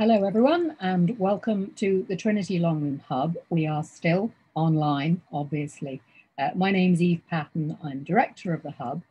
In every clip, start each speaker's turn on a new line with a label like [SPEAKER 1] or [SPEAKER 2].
[SPEAKER 1] Hello, everyone, and welcome to the Trinity Long Room Hub. We are still online, obviously. Uh, my name is Eve Patten. I'm director of the Hub,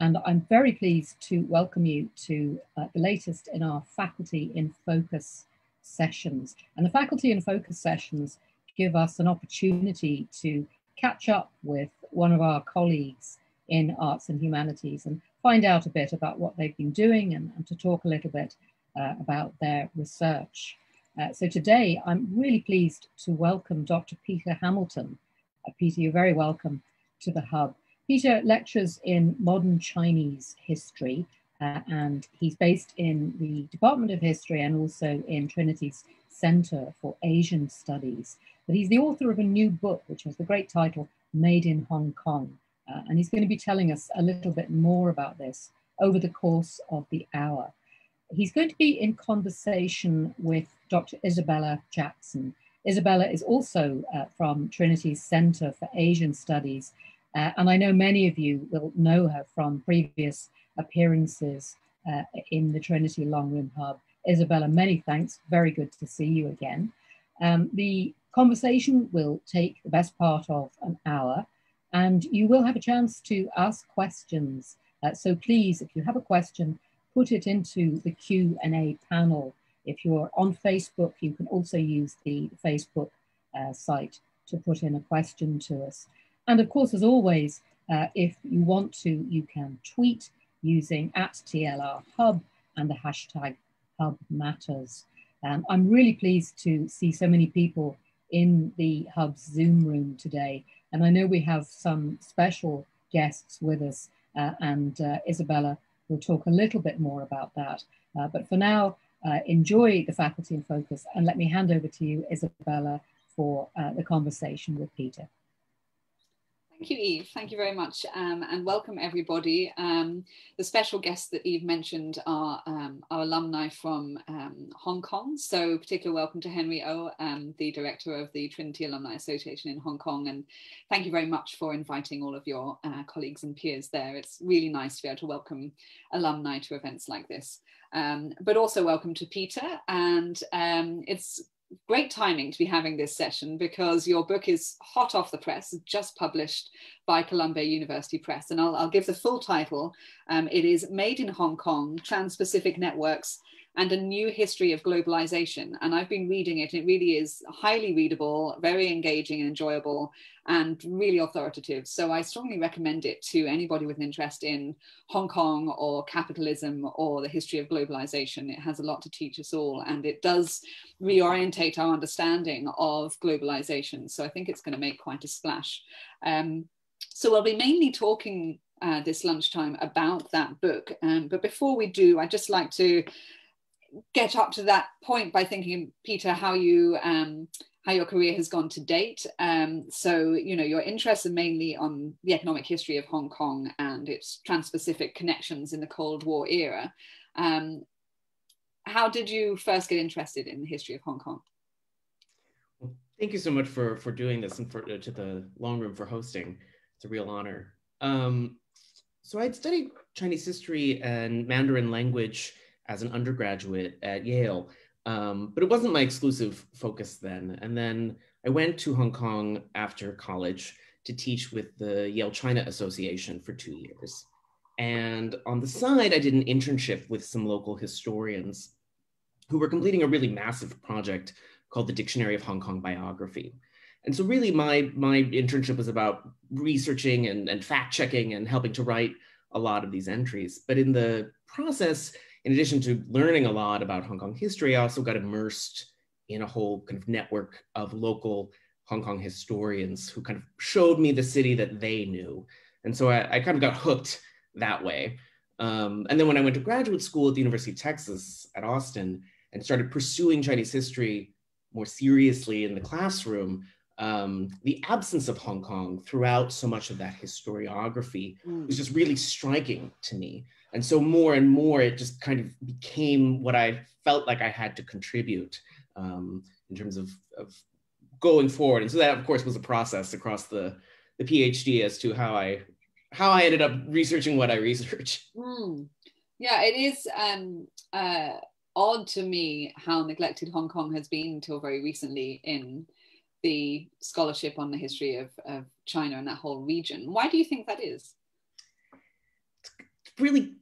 [SPEAKER 1] and I'm very pleased to welcome you to uh, the latest in our Faculty in Focus sessions. And the Faculty in Focus sessions give us an opportunity to catch up with one of our colleagues in arts and humanities and find out a bit about what they've been doing and, and to talk a little bit uh, about their research. Uh, so today I'm really pleased to welcome Dr. Peter Hamilton. Uh, Peter, you're very welcome to the Hub. Peter lectures in modern Chinese history uh, and he's based in the Department of History and also in Trinity's Center for Asian Studies. But he's the author of a new book, which has the great title, Made in Hong Kong. Uh, and he's going to be telling us a little bit more about this over the course of the hour. He's going to be in conversation with Dr. Isabella Jackson. Isabella is also uh, from Trinity's Center for Asian Studies, uh, and I know many of you will know her from previous appearances uh, in the Trinity Long Room Hub. Isabella, many thanks. Very good to see you again. Um, the conversation will take the best part of an hour, and you will have a chance to ask questions. Uh, so please, if you have a question, put it into the Q&A panel. If you're on Facebook, you can also use the Facebook uh, site to put in a question to us. And of course, as always, uh, if you want to, you can tweet using at TLR Hub and the hashtag Hub Matters. Um, I'm really pleased to see so many people in the Hub's Zoom room today. And I know we have some special guests with us, uh, and uh, Isabella We'll talk a little bit more about that. Uh, but for now, uh, enjoy the faculty in focus and let me hand over to you, Isabella, for uh, the conversation with Peter.
[SPEAKER 2] Thank you, Eve. Thank you very much. Um, and welcome everybody. Um, the special guests that Eve mentioned are um, our alumni from um, Hong Kong. So particular welcome to Henry O, um, the director of the Trinity Alumni Association in Hong Kong. And thank you very much for inviting all of your uh, colleagues and peers there. It's really nice to be able to welcome alumni to events like this. Um, but also welcome to Peter. And it's great timing to be having this session because your book is hot off the press, just published by Columbia University Press. And I'll, I'll give the full title. Um, it is Made in Hong Kong, Trans-Pacific Networks and a new history of globalization. And I've been reading it. It really is highly readable, very engaging and enjoyable, and really authoritative. So I strongly recommend it to anybody with an interest in Hong Kong or capitalism or the history of globalization. It has a lot to teach us all, and it does reorientate our understanding of globalization. So I think it's going to make quite a splash. Um, so we'll be mainly talking uh, this lunchtime about that book. Um, but before we do, I'd just like to get up to that point by thinking, Peter, how you um, how your career has gone to date. Um, so, you know, your interests are mainly on the economic history of Hong Kong and its trans-Pacific connections in the Cold War era. Um, how did you first get interested in the history of Hong Kong?
[SPEAKER 3] Thank you so much for for doing this and for uh, to the long room for hosting. It's a real honor. Um, so I'd studied Chinese history and Mandarin language as an undergraduate at Yale. Um, but it wasn't my exclusive focus then. And then I went to Hong Kong after college to teach with the Yale China Association for two years. And on the side, I did an internship with some local historians who were completing a really massive project called the Dictionary of Hong Kong Biography. And so really my, my internship was about researching and, and fact checking and helping to write a lot of these entries. But in the process, in addition to learning a lot about Hong Kong history, I also got immersed in a whole kind of network of local Hong Kong historians who kind of showed me the city that they knew. And so I, I kind of got hooked that way. Um, and then when I went to graduate school at the University of Texas at Austin and started pursuing Chinese history more seriously in the classroom, um, the absence of Hong Kong throughout so much of that historiography mm. was just really striking to me. And so more and more, it just kind of became what I felt like I had to contribute um, in terms of, of going forward. And so that, of course, was a process across the, the PhD as to how I how I ended up researching what I researched.
[SPEAKER 2] Mm. Yeah, it is um, uh, odd to me how neglected Hong Kong has been until very recently in the scholarship on the history of, of China and that whole region. Why do you think that is?
[SPEAKER 3] Really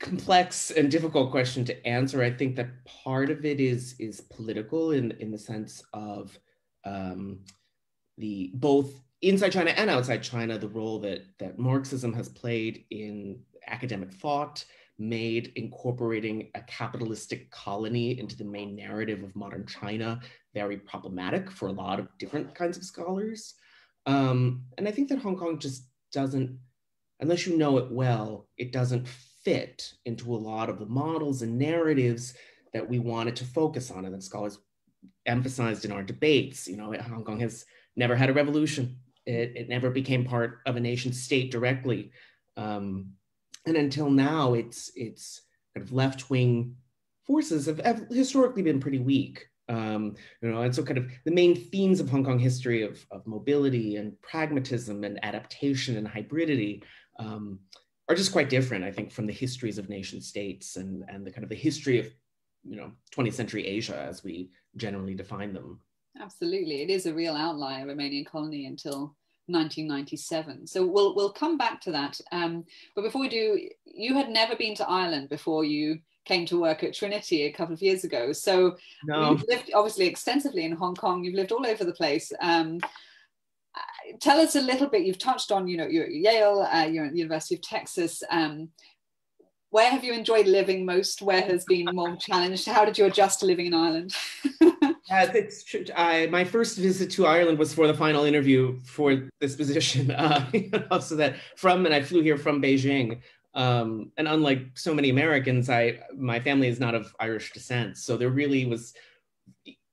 [SPEAKER 3] complex and difficult question to answer. I think that part of it is is political in in the sense of um, the both inside China and outside China, the role that that Marxism has played in academic thought, made incorporating a capitalistic colony into the main narrative of modern China very problematic for a lot of different kinds of scholars. Um, and I think that Hong Kong just doesn't, unless you know it well, it doesn't fit into a lot of the models and narratives that we wanted to focus on and that scholars emphasized in our debates. You know, Hong Kong has never had a revolution. It, it never became part of a nation state directly. Um, and until now, it's it's kind of left wing forces have, have, historically been pretty weak. Um, you know, and so kind of the main themes of Hong Kong history of, of mobility and pragmatism and adaptation and hybridity um, are just quite different, I think, from the histories of nation states and, and the kind of the history of, you know, 20th century Asia as we generally define them.
[SPEAKER 2] Absolutely. It is a real outlier, Romanian colony until 1997. So we'll we'll come back to that. Um, but before we do, you had never been to Ireland before you came to work at Trinity a couple of years ago. So no. you've lived obviously extensively in Hong Kong. You've lived all over the place. Um, tell us a little bit. You've touched on, you know, you're at Yale, uh, you're at the University of Texas. Um, where have you enjoyed living most? Where has been more challenged? How did you adjust to living in Ireland?
[SPEAKER 3] Uh, it's true. I, my first visit to Ireland was for the final interview for this position. Uh, you know, so that from and I flew here from Beijing. Um, and unlike so many Americans, I my family is not of Irish descent, so there really was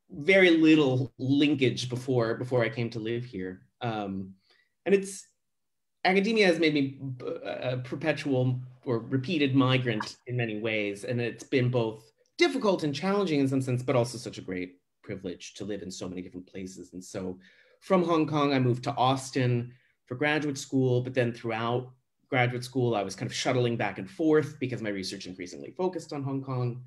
[SPEAKER 3] very little linkage before before I came to live here. Um, and it's academia has made me a perpetual or repeated migrant in many ways, and it's been both difficult and challenging in some sense, but also such a great privilege to live in so many different places. And so from Hong Kong, I moved to Austin for graduate school, but then throughout graduate school, I was kind of shuttling back and forth because my research increasingly focused on Hong Kong.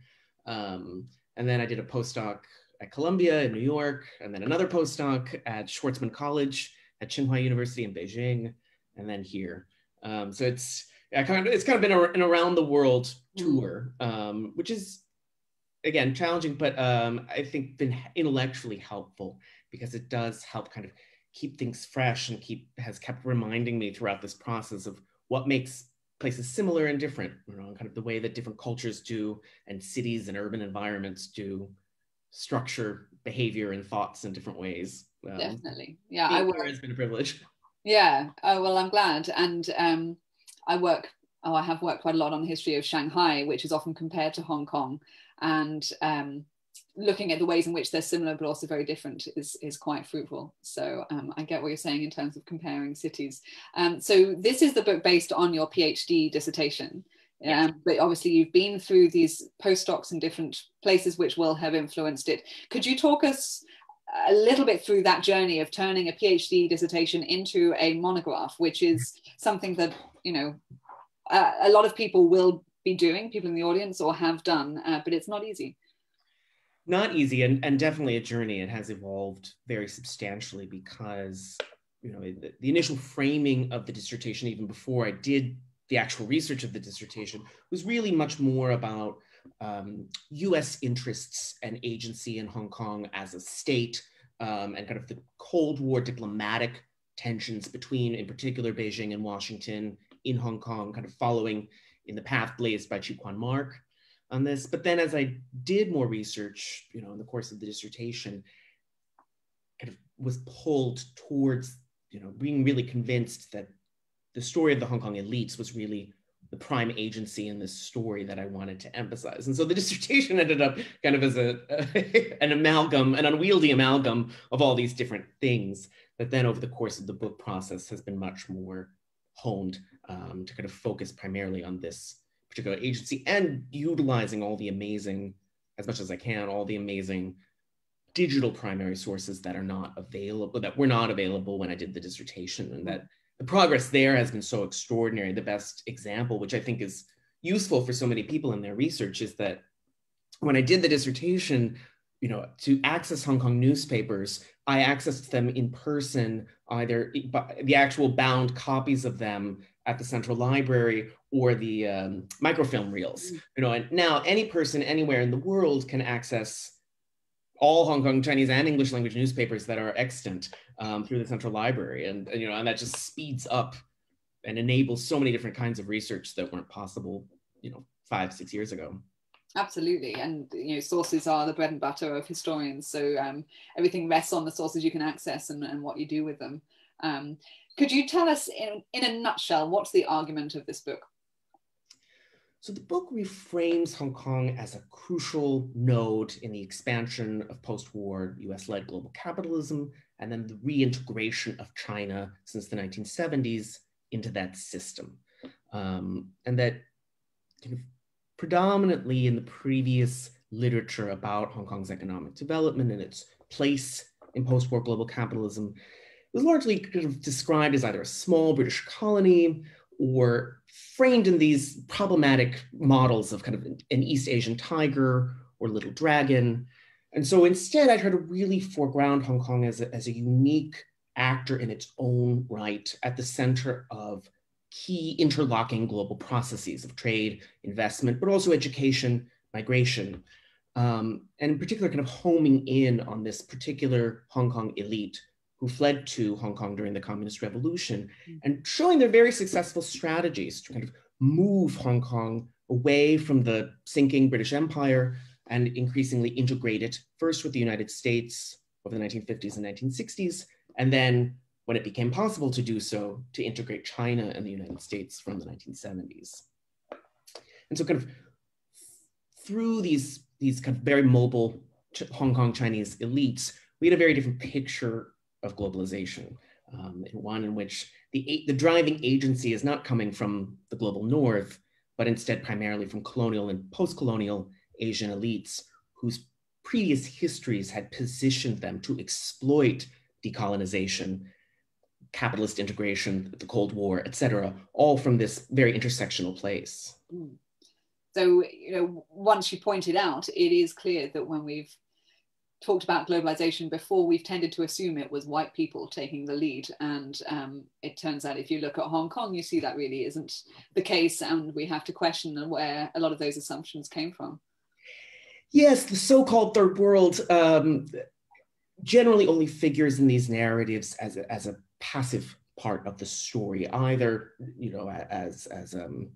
[SPEAKER 3] Um, and then I did a postdoc at Columbia in New York, and then another postdoc at Schwarzman College at Tsinghua University in Beijing, and then here. Um, so it's kind of, it's kind of been a, an around the world hmm. tour, um, which is again challenging but um, i think been intellectually helpful because it does help kind of keep things fresh and keep has kept reminding me throughout this process of what makes places similar and different you know kind of the way that different cultures do and cities and urban environments do structure behavior and thoughts in different ways
[SPEAKER 2] um, definitely yeah i work
[SPEAKER 3] it's been a privilege
[SPEAKER 2] yeah oh well i'm glad and um, i work oh i have worked quite a lot on the history of shanghai which is often compared to hong kong and um, looking at the ways in which they're similar but also very different is, is quite fruitful. So um, I get what you're saying in terms of comparing cities. Um, so this is the book based on your PhD dissertation. Yes. Um, but obviously you've been through these postdocs in different places which will have influenced it. Could you talk us a little bit through that journey of turning a PhD dissertation into a monograph, which is something that, you know, uh, a lot of people will be doing, people in the audience, or have done, uh, but it's not easy.
[SPEAKER 3] Not easy, and, and definitely a journey. It has evolved very substantially because, you know, the, the initial framing of the dissertation, even before I did the actual research of the dissertation, was really much more about um, US interests and agency in Hong Kong as a state um, and kind of the Cold War diplomatic tensions between, in particular, Beijing and Washington in Hong Kong, kind of following in the path blazed by Chi-kwan Mark on this. But then as I did more research, you know, in the course of the dissertation, kind of was pulled towards, you know, being really convinced that the story of the Hong Kong elites was really the prime agency in this story that I wanted to emphasize. And so the dissertation ended up kind of as a, a an amalgam, an unwieldy amalgam of all these different things that then over the course of the book process has been much more honed um, to kind of focus primarily on this particular agency and utilizing all the amazing, as much as I can, all the amazing digital primary sources that are not available, that were not available when I did the dissertation, and that the progress there has been so extraordinary. The best example, which I think is useful for so many people in their research, is that when I did the dissertation, you know, to access Hong Kong newspapers, I accessed them in person, either the actual bound copies of them at the Central Library or the um, microfilm reels. Mm. You know, and now any person anywhere in the world can access all Hong Kong Chinese and English language newspapers that are extant um, through the Central Library, and you know, and that just speeds up and enables so many different kinds of research that weren't possible, you know, five six years ago.
[SPEAKER 2] Absolutely, and you know, sources are the bread and butter of historians. So um, everything rests on the sources you can access and, and what you do with them. Um, could you tell us, in, in a nutshell, what's the argument of this book?
[SPEAKER 3] So the book reframes Hong Kong as a crucial node in the expansion of post-war US-led global capitalism and then the reintegration of China since the 1970s into that system. Um, and that kind of predominantly in the previous literature about Hong Kong's economic development and its place in post-war global capitalism was largely kind of described as either a small British colony or framed in these problematic models of kind of an East Asian tiger or little dragon. And so instead, I try to really foreground Hong Kong as a, as a unique actor in its own right at the center of key interlocking global processes of trade, investment, but also education, migration, um, and in particular, kind of homing in on this particular Hong Kong elite who fled to Hong Kong during the Communist Revolution mm. and showing their very successful strategies to kind of move Hong Kong away from the sinking British Empire and increasingly integrate it first with the United States over the 1950s and 1960s, and then when it became possible to do so, to integrate China and the United States from the 1970s. And so kind of through these, these kind of very mobile Hong Kong Chinese elites, we had a very different picture of globalization, um, one in which the, the driving agency is not coming from the global north, but instead primarily from colonial and post-colonial Asian elites whose previous histories had positioned them to exploit decolonization, capitalist integration, the Cold War, et cetera, all from this very intersectional place. Mm.
[SPEAKER 2] So, you know, once you pointed out, it is clear that when we've talked about globalization before, we've tended to assume it was white people taking the lead. And um, it turns out if you look at Hong Kong, you see that really isn't the case. And we have to question where a lot of those assumptions came from.
[SPEAKER 3] Yes, the so called third world um, generally only figures in these narratives as a, as a passive part of the story, either you know as, as um,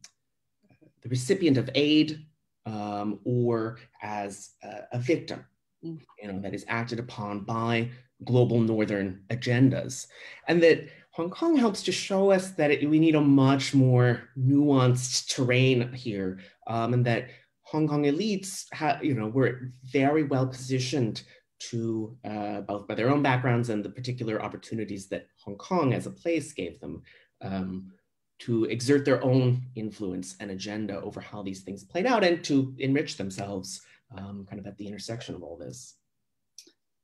[SPEAKER 3] the recipient of aid um, or as a, a victim you know, that is acted upon by global northern agendas. And that Hong Kong helps to show us that it, we need a much more nuanced terrain here, um, and that Hong Kong elites, ha, you know, were very well positioned to uh, both by their own backgrounds and the particular opportunities that Hong Kong as a place gave them um, to exert their own influence and agenda over how these things played out and to enrich themselves um, kind of at the intersection of all this.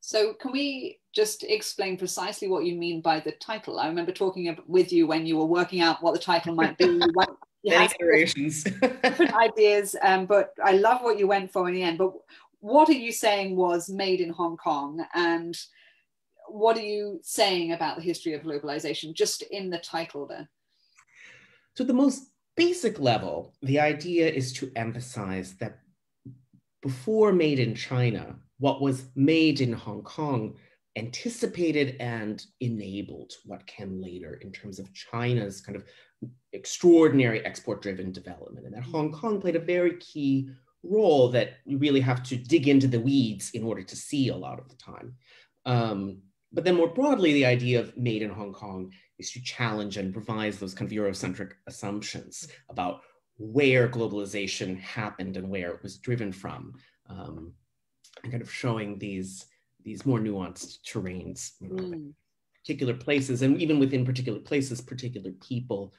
[SPEAKER 2] So, can we just explain precisely what you mean by the title? I remember talking with you when you were working out what the title might be.
[SPEAKER 3] Many iterations.
[SPEAKER 2] different ideas, um, but I love what you went for in the end. But what are you saying was made in Hong Kong, and what are you saying about the history of globalization, just in the title there?
[SPEAKER 3] So, the most basic level, the idea is to emphasize that before Made in China, what was made in Hong Kong anticipated and enabled what came later in terms of China's kind of extraordinary export driven development. And that Hong Kong played a very key role that you really have to dig into the weeds in order to see a lot of the time. Um, but then more broadly, the idea of made in Hong Kong is to challenge and revise those kind of Eurocentric assumptions about where globalization happened and where it was driven from, um, and kind of showing these these more nuanced terrains, mm. particular places, and even within particular places, particular people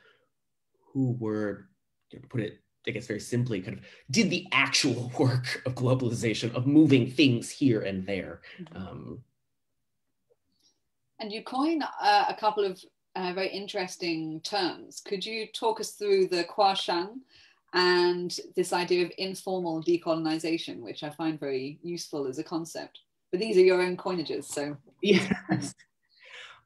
[SPEAKER 3] who were, know, put it, I guess, very simply, kind of did the actual work of globalization of moving things here and there. Mm-hmm. Um,
[SPEAKER 2] and you coin uh, a couple of uh, very interesting terms. Could you talk us through the Kuashang and this idea of informal decolonization, which I find very useful as a concept. But these are your own coinages, so.
[SPEAKER 3] Yes.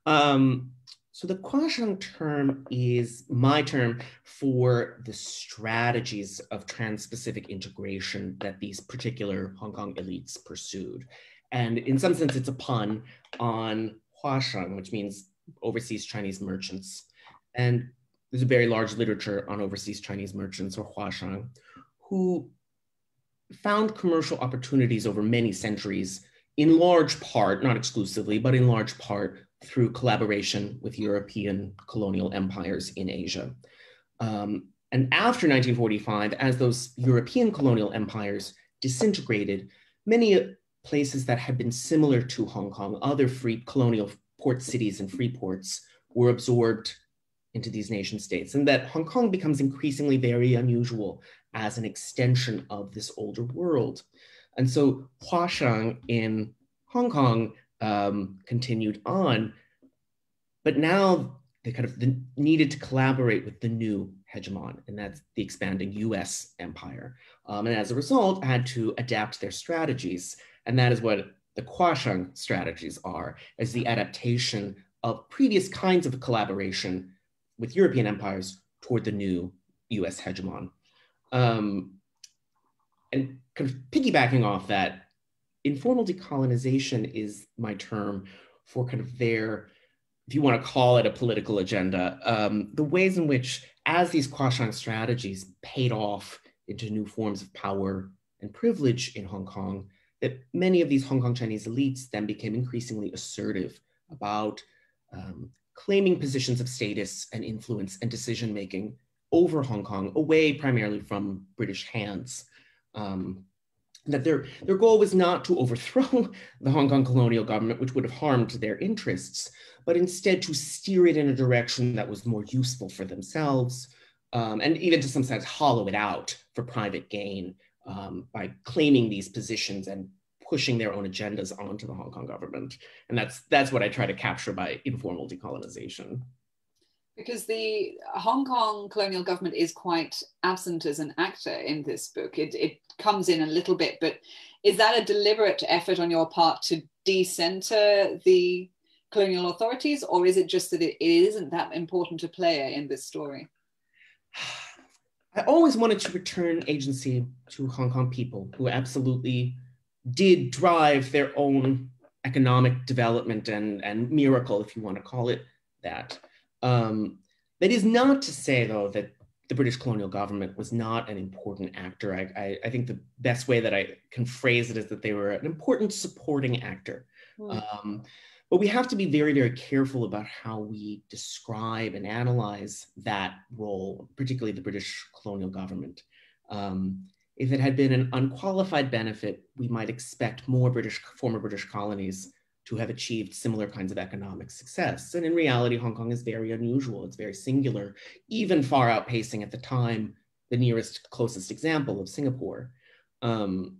[SPEAKER 3] Um, so the Kuashang term is my term for the strategies of trans-Pacific integration that these particular Hong Kong elites pursued. And in some sense, it's a pun on Huashang, which means overseas Chinese merchants. And there's a very large literature on overseas Chinese merchants or Huashang who found commercial opportunities over many centuries, in large part, not exclusively, but in large part through collaboration with European colonial empires in Asia. Um, and after 1945, as those European colonial empires disintegrated, many places that had been similar to Hong Kong, other free colonial port cities and free ports, were absorbed into these nation states, and that Hong Kong becomes increasingly very unusual as an extension of this older world. And so Huashang in Hong Kong um, continued on, but now they kind of needed to collaborate with the new hegemon, and that's the expanding US empire. Um, and as a result, had to adapt their strategies. And that is what the Kuashang strategies are, as the adaptation of previous kinds of collaboration with European empires toward the new US hegemon. Um, and kind of piggybacking off that, informal decolonization is my term for kind of their, if you want to call it a political agenda, um, the ways in which, as these Kuashang strategies paid off into new forms of power and privilege in Hong Kong, that many of these Hong Kong Chinese elites then became increasingly assertive about um, claiming positions of status and influence and decision making over Hong Kong, away primarily from British hands. Um, that their, their goal was not to overthrow the Hong Kong colonial government, which would have harmed their interests, but instead to steer it in a direction that was more useful for themselves, um, and even to some sense hollow it out for private gain um, by claiming these positions and pushing their own agendas onto the Hong Kong government. And that's that's what I try to capture by informal decolonization.
[SPEAKER 2] Because the Hong Kong colonial government is quite absent as an actor in this book. It, it comes in a little bit, but is that a deliberate effort on your part to decenter the colonial authorities, or is it just that it isn't that important a player in this story?
[SPEAKER 3] I always wanted to return agency to Hong Kong people who absolutely did drive their own economic development and, and miracle, if you want to call it that. Um, that is not to say, though, that the British colonial government was not an important actor. I, I, I, think the best way that I can phrase it is that they were an important supporting actor. Mm. Um, but we have to be very, very careful about how we describe and analyze that role, particularly the British colonial government. Um, if it had been an unqualified benefit, we might expect more British, former British colonies to have achieved similar kinds of economic success. And in reality, Hong Kong is very unusual. It's very singular, even far outpacing at the time the nearest closest example of Singapore. Um,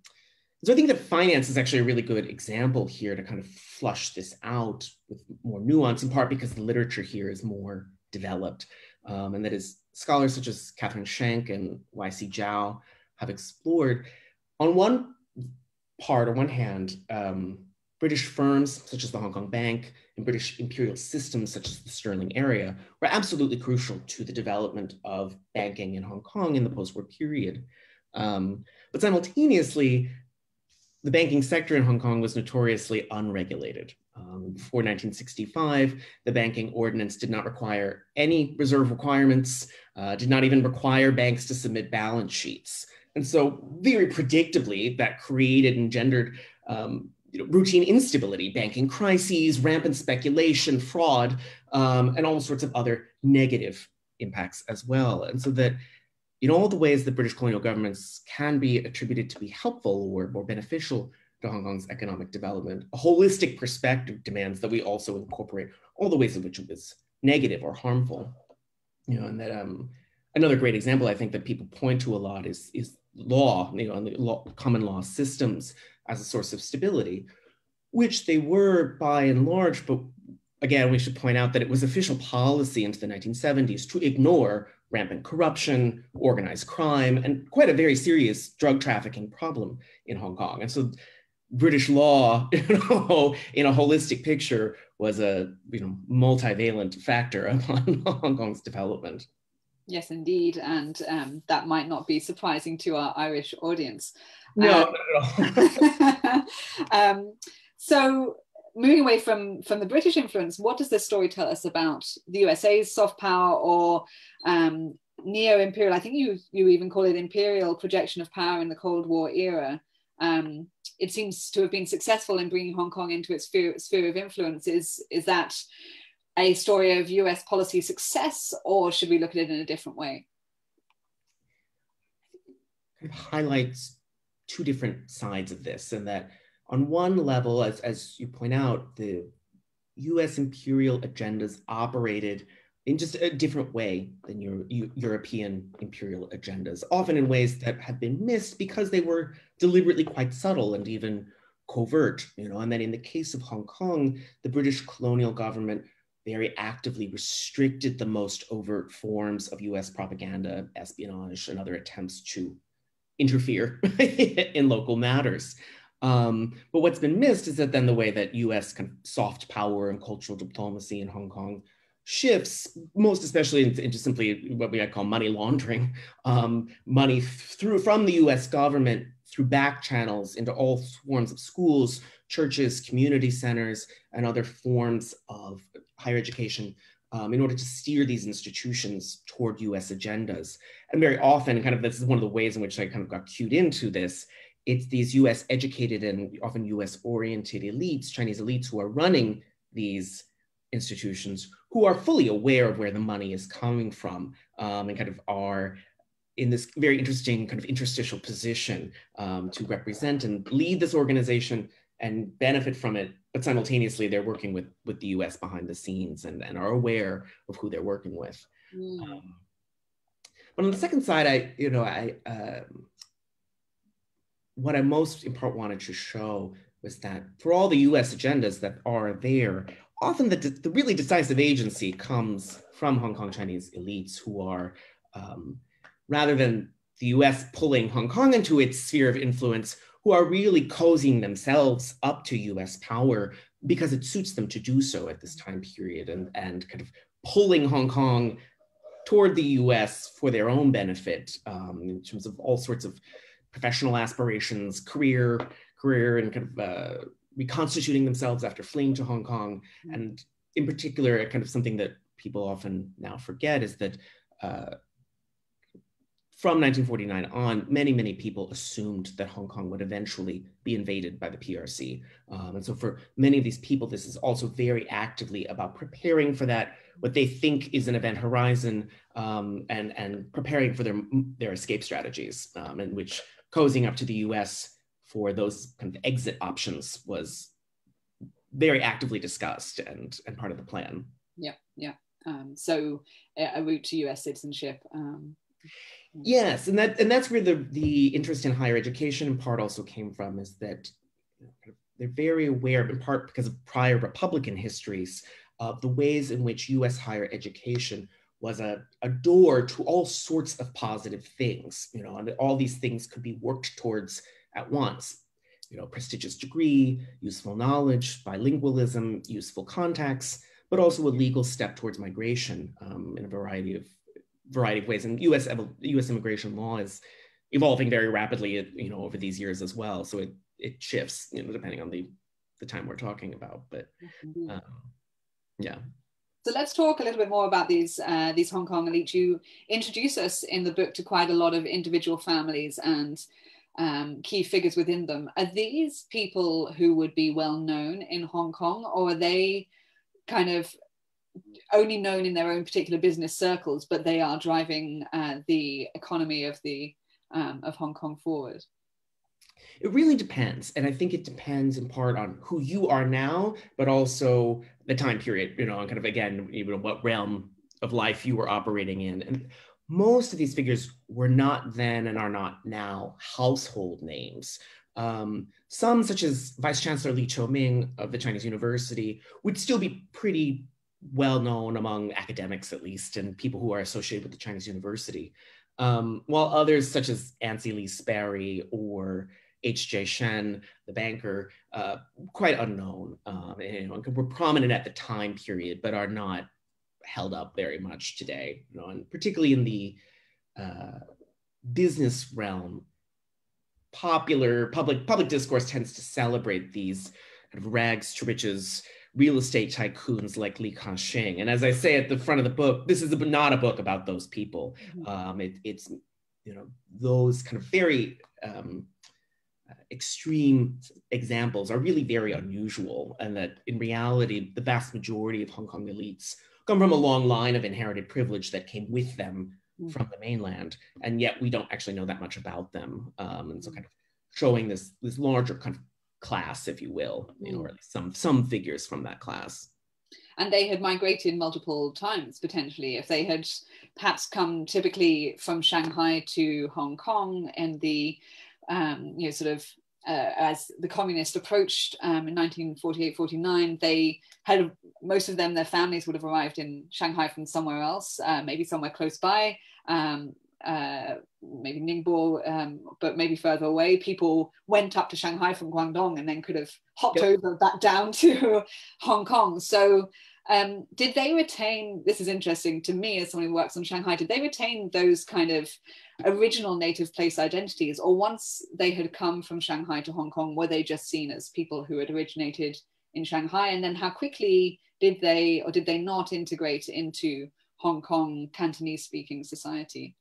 [SPEAKER 3] so I think that finance is actually a really good example here to kind of flush this out with more nuance, in part because the literature here is more developed. Um, and that is scholars such as Catherine Schenk and Y.C. Jao have explored. On one part, on one hand, um, British firms such as the Hong Kong Bank and British imperial systems such as the Sterling area were absolutely crucial to the development of banking in Hong Kong in the post-war period. Um, but simultaneously, the banking sector in Hong Kong was notoriously unregulated. Um, before 1965, the banking ordinance did not require any reserve requirements, uh, did not even require banks to submit balance sheets. And so, very predictably, that created and gendered um, you know, routine instability, banking crises, rampant speculation, fraud, um, and all sorts of other negative impacts as well. And so that in all the ways that British colonial governments can be attributed to be helpful or more beneficial to Hong Kong's economic development, a holistic perspective demands that we also incorporate all the ways in which it was negative or harmful. You know, and that um, another great example I think that people point to a lot is, is law, you know, and the law, common law systems as a source of stability, which they were by and large, but again, we should point out that it was official policy into the 1970s to ignore rampant corruption, organized crime, and quite a very serious drug trafficking problem in Hong Kong. And so British law, you know, in a holistic picture was a you know multivalent factor upon Hong Kong's development.
[SPEAKER 2] Yes, indeed, and um, that might not be surprising to our Irish audience.
[SPEAKER 3] No,
[SPEAKER 2] um, um, so moving away from from the British influence, what does this story tell us about the USA's soft power or um, neo-imperial? I think you you even call it imperial projection of power in the Cold War era. Um, it seems to have been successful in bringing Hong Kong into its sphere, sphere of influence. Is is that a story of US policy success, or should we look at it in a different way?
[SPEAKER 3] It highlights two different sides of this, and that on one level, as, as you point out, the US imperial agendas operated in just a different way than your, European imperial agendas, often in ways that have been missed because they were deliberately quite subtle and even covert. You know, and then in the case of Hong Kong, the British colonial government very actively restricted the most overt forms of US propaganda, espionage, and other attempts to interfere in local matters. Um, but what's been missed is that then the way that US kind of soft power and cultural diplomacy in Hong Kong shifts, most especially into, into simply what we might call money laundering, um, money through from the US government through back channels into all forms of schools, churches, community centers, and other forms of higher education um, in order to steer these institutions toward US agendas. And very often, kind of this is one of the ways in which I kind of got cued into this. It's these US educated and often US oriented elites, Chinese elites who are running these institutions who are fully aware of where the money is coming from um, and kind of are in this very interesting kind of interstitial position um, to represent and lead this organization and benefit from it but simultaneously they're working with with the us behind the scenes and, and are aware of who they're working with mm. um, but on the second side i you know i uh, what i most in part wanted to show was that for all the us agendas that are there often the, the really decisive agency comes from hong kong chinese elites who are um, rather than the us pulling hong kong into its sphere of influence who are really cozying themselves up to US power because it suits them to do so at this time period and, and kind of pulling Hong Kong toward the US for their own benefit um, in terms of all sorts of professional aspirations, career, career and kind of uh, reconstituting themselves after fleeing to Hong Kong. Mm-hmm. And in particular, kind of something that people often now forget is that uh, from 1949 on, many, many people assumed that Hong Kong would eventually be invaded by the PRC. Um, and so for many of these people, this is also very actively about preparing for that, what they think is an event horizon, um, and, and preparing for their, their escape strategies, um, in which cozying up to the US for those kind of exit options was very actively discussed and, and part of the plan.
[SPEAKER 2] Yeah, yeah. Um, so a route to US citizenship um,
[SPEAKER 3] Yes, and that and that's where the the interest in higher education in part also came from is that they're very aware, in part because of prior Republican histories, of the ways in which U.S. higher education was a, a door to all sorts of positive things, you know, and all these things could be worked towards at once. You know, prestigious degree, useful knowledge, bilingualism, useful contacts, but also a legal step towards migration um, in a variety of variety of ways. And U.S. U.S. immigration law is evolving very rapidly, you know, over these years as well. So it it shifts, you know, depending on the the time we're talking about. But um, yeah.
[SPEAKER 2] So let's talk a little bit more about these uh, these Hong Kong elites. You introduce us in the book to quite a lot of individual families and um, key figures within them. Are these people who would be well known in Hong Kong, or are they kind of only known in their own particular business circles, but they are driving uh, the economy of the um, of Hong Kong forward.
[SPEAKER 3] It really depends, and I think it depends in part on who you are now, but also the time period. You know, and kind of again, you know, what realm of life you were operating in, and most of these figures were not then and are not now household names. Um, some, such as Vice Chancellor Li Choh-ming of the Chinese University, would still be pretty well known among academics, at least, and people who are associated with the Chinese university. Um, while others, such as Ansie Lee Sperry or H.J. Shen, the banker, uh, quite unknown, um, and were prominent at the time period, but are not held up very much today. You know, and particularly in the uh, business realm, popular public public discourse tends to celebrate these kind of rags to riches real estate tycoons like Li Ka-shing. And as I say at the front of the book, this is not a book about those people. Mm-hmm. Um, it, it's you know those kind of very um, extreme examples are really very unusual, and that in reality, the vast majority of Hong Kong elites come from a long line of inherited privilege that came with them mm. from the mainland, and yet we don't actually know that much about them. Um, and so, kind of showing this this larger kind of class, if you will, you know, or some some figures from that class.
[SPEAKER 2] And they had migrated multiple times potentially. If they had perhaps come typically from Shanghai to Hong Kong and the um, you know sort of uh, as the communists approached um, in 1948-49, they had most of them, their families would have arrived in Shanghai from somewhere else, uh, maybe somewhere close by, um, uh, maybe Ningbo, um, but maybe further away. People went up to Shanghai from Guangdong and then could have hopped yep. over that down to Hong Kong. So um, did they retain, this is interesting to me as someone who works on Shanghai, did they retain those kind of original native place identities? Or once they had come from Shanghai to Hong Kong, were they just seen as people who had originated in Shanghai? And then how quickly did they or did they not integrate into Hong Kong Cantonese speaking society?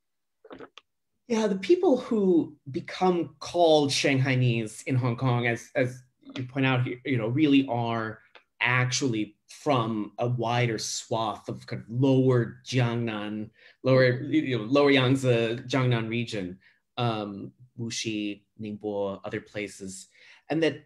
[SPEAKER 3] Yeah, the people who become called Shanghainese in Hong Kong, as, as you point out here, you know, really are actually from a wider swath of kind of lower Jiangnan, lower you know, lower Yangtze Jiangnan region, um, Wuxi, Ningbo, other places, and that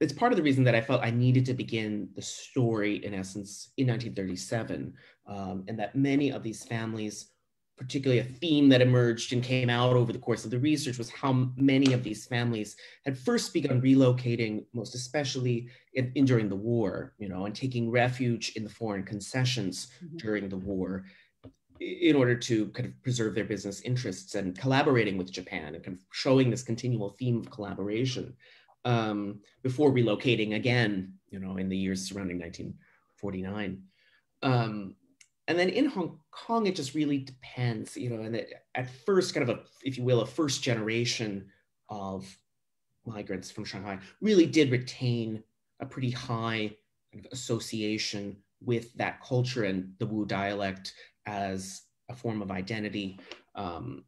[SPEAKER 3] it's part of the reason that I felt I needed to begin the story in essence in 1937, um, and that many of these families particularly a theme that emerged and came out over the course of the research was how many of these families had first begun relocating, most especially in, in during the war, you know, and taking refuge in the foreign concessions mm-hmm. during the war in order to kind of preserve their business interests and collaborating with Japan and kind of showing this continual theme of collaboration um, before relocating again, you know, in the years surrounding 1949. Um, and then in Hong Kong, it just really depends, you know, and it, at first, kind of a, if you will, a first generation of migrants from Shanghai really did retain a pretty high kind of association with that culture and the Wu dialect as a form of identity. Um,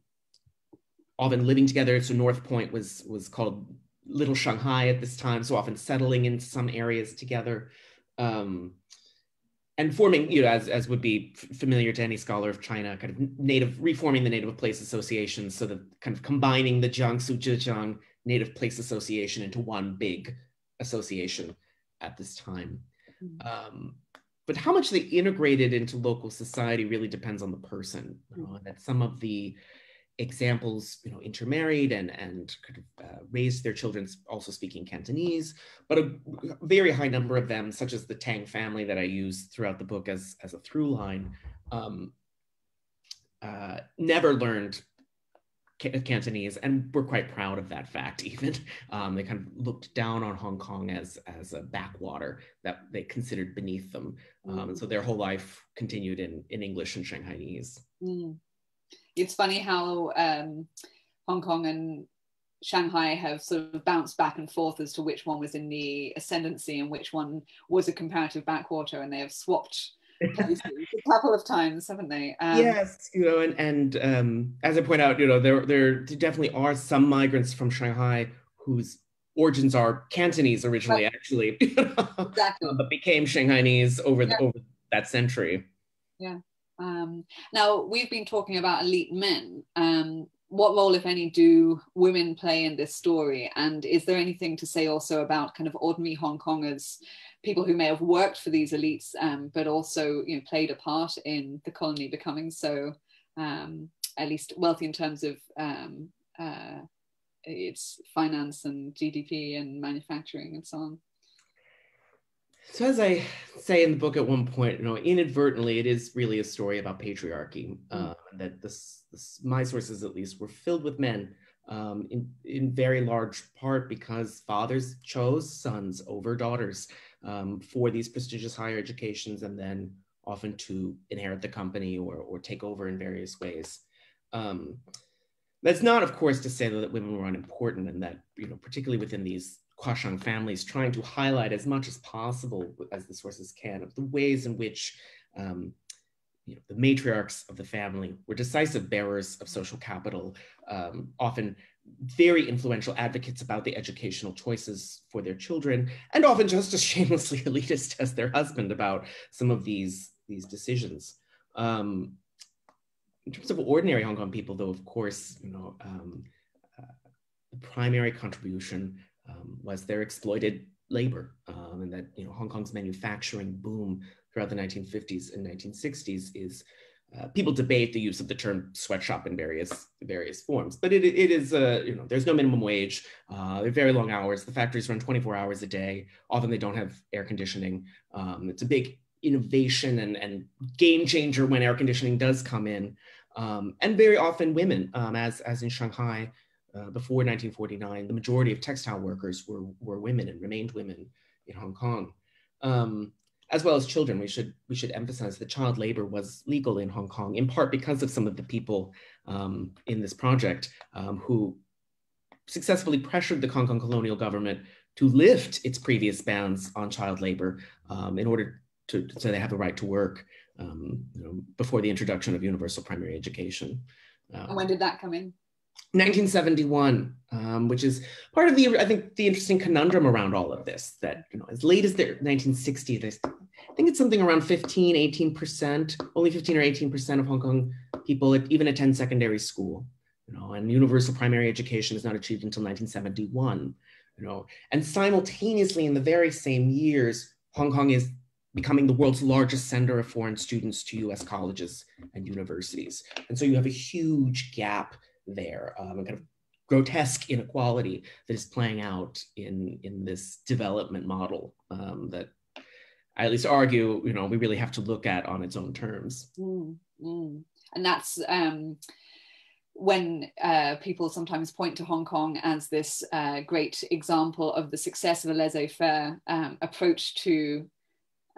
[SPEAKER 3] often living together. So North Point was was called Little Shanghai at this time. So often settling in some areas together. Um, and forming, you know, as, as would be familiar to any scholar of China, kind of native, reforming the native place associations so that kind of combining the Jiangsu Zhejiang native place association into one big association at this time. Mm-hmm. Um, but how much they integrated into local society really depends on the person. You know, that some of the examples, you know, intermarried and, and of uh, raised their children also speaking Cantonese, but a very high number of them, such as the Tang family that I use throughout the book as, as a through line, um, uh, never learned Cantonese and were quite proud of that fact even. Um, they kind of looked down on Hong Kong as, as a backwater that they considered beneath them. Um, and so their whole life continued in, in English and Shanghainese.
[SPEAKER 2] Mm it's funny how um, Hong Kong and Shanghai have sort of bounced back and forth as to which one was in the ascendancy and which one was a comparative backwater, and they have swapped places a couple of times, haven't they?
[SPEAKER 3] Um, yes, you know, and and um, as I point out, you know, there there definitely are some migrants from Shanghai whose origins are Cantonese originally, right. actually, exactly, but became Shanghainese over the, over that century.
[SPEAKER 2] Yeah. Um, now, we've been talking about elite men. Um, what role, if any, do women play in this story? And is there anything to say also about kind of ordinary Hong Kongers, people who may have worked for these elites, um, but also you know, played a part in the colony becoming so, um, at least wealthy in terms of um, uh, its finance and GDP and manufacturing and so on?
[SPEAKER 3] So as I say in the book at one point, you know, inadvertently, it is really a story about patriarchy. Uh, that this, this, my sources at least, were filled with men um, in, in very large part because fathers chose sons over daughters um, for these prestigious higher educations and then often to inherit the company or, or take over in various ways. Um, that's not, of course, to say that women were unimportant and that, you know, particularly within these Kuashang families, trying to highlight as much as possible as the sources can of the ways in which um, you know, the matriarchs of the family were decisive bearers of social capital, um, often very influential advocates about the educational choices for their children, and often just as shamelessly elitist as their husband about some of these, these decisions. Um, in terms of ordinary Hong Kong people, though, of course, you know, um, uh, the primary contribution um, was their exploited labor, um, and that you know Hong Kong's manufacturing boom throughout the 1950s and 1960s is uh, people debate the use of the term sweatshop in various various forms, but it, it is uh, you know there's no minimum wage. Uh, they're very long hours. The factories run 24 hours a day. Often they don't have air conditioning. Um, it's a big innovation and, and game changer when air conditioning does come in. Um, and very often women, um, as as in Shanghai uh, before 1949, the majority of textile workers were were women and remained women in Hong Kong. Um, as well as children. We should we should emphasize that child labor was legal in Hong Kong, in part because of some of the people um, in this project um, who successfully pressured the Hong Kong colonial government to lift its previous bans on child labor um, in order to so they have the right to work um, you know, before the introduction of universal primary education.
[SPEAKER 2] and when did that come in?
[SPEAKER 3] 1971, um, which is part of the, I think, the interesting conundrum around all of this, that, you know, as late as the 1960s, I think it's something around 15, 18%, only 15 or 18% of Hong Kong people even attend secondary school, you know, and universal primary education is not achieved until 1971, you know, and simultaneously in the very same years, Hong Kong is becoming the world's largest sender of foreign students to US colleges and universities. And so you have a huge gap there, um, a kind of grotesque inequality that is playing out in, in this development model um, that I at least argue, you know, we really have to look at on its own terms.
[SPEAKER 2] Mm, mm. And that's um, when uh, people sometimes point to Hong Kong as this uh, great example of the success of a laissez-faire um, approach to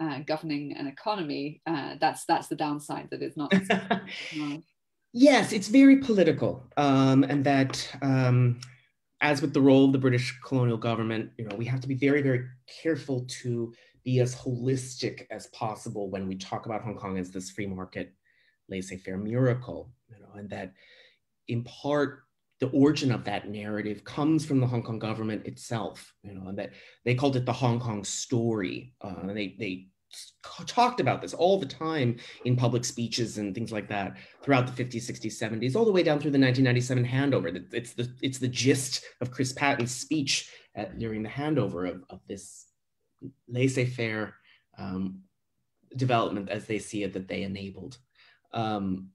[SPEAKER 2] uh, governing an economy. Uh, that's that's the downside that it's not.
[SPEAKER 3] Yes, it's very political, um, and that, um, as with the role of the British colonial government, you know, we have to be very, very careful to be as holistic as possible when we talk about Hong Kong as this free market, laissez-faire miracle, you know, and that, in part, the origin of that narrative comes from the Hong Kong government itself, you know, and that they called it the Hong Kong story, uh, and they they talked about this all the time in public speeches and things like that throughout the 50s 60s 70s all the way down through the 1997 handover. It's the it's the gist of chris patten's speech at, during the handover of, of this laissez-faire um, development as they see it that they enabled. Um,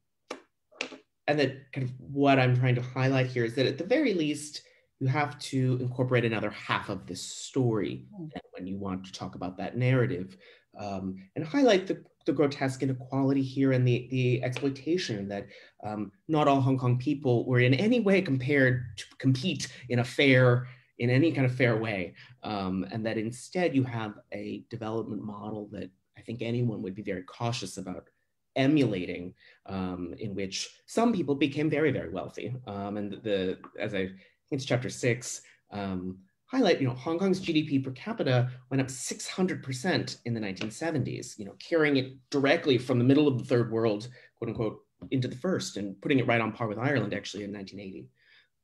[SPEAKER 3] and that kind of what i'm trying to highlight here is that at the very least you have to incorporate another half of this story hmm. when you want to talk about that narrative um, and highlight the, the, grotesque inequality here and the, the exploitation that um, not all Hong Kong people were in any way compared to compete in a fair, in any kind of fair way. Um, and that instead you have a development model that I think anyone would be very cautious about emulating um, in which some people became very, very wealthy. Um, and the, as I, it's chapter six, um, highlight, you know, Hong Kong's GDP per capita went up 600% in the 1970s, you know, carrying it directly from the middle of the third world, quote unquote, into the first and putting it right on par with Ireland actually in 1980.